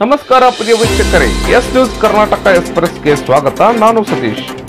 ನಮಸ್ಕಾರ ಪ್ರಿಯ ವೀಕ್ಷಕರೇ S news Karnataka ಎಕ್ಸ್ಪ್ರೆಸ್ಗೆ ಸ್ವಾಗತ. ನಾನು ಸತೀಶ್.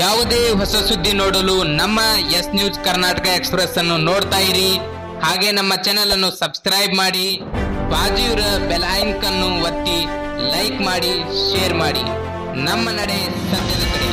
ಯಾವುದೇ ಹೊಸ ಸುದ್ದಿ ನೋಡಲು ನಮ್ಮ ಎಸ್ ನ್ಯೂಸ್ ಕರ್ನಾಟಕ ಎಕ್ಸ್ಪ್ರೆಸ್ ಅನ್ನು ನೋಡ್ತಾ ಇರಿ. ಹಾಗೆ ನಮ್ಮ ಚಾನೆಲ್ ಅನ್ನು ಸಬ್ಸ್ಕ್ರೈಬ್ ಮಾಡಿ. ಬಾಜಿಯವರ ಬೆಲ್ ಅನ್ನು ಒತ್ತಿ ಲೈಕ್ ಮಾಡಿ ಶೇರ್ ಮಾಡಿ. ನಮ್ಮ ನಡೆ ಸತ್ಯದ ಕಡೆ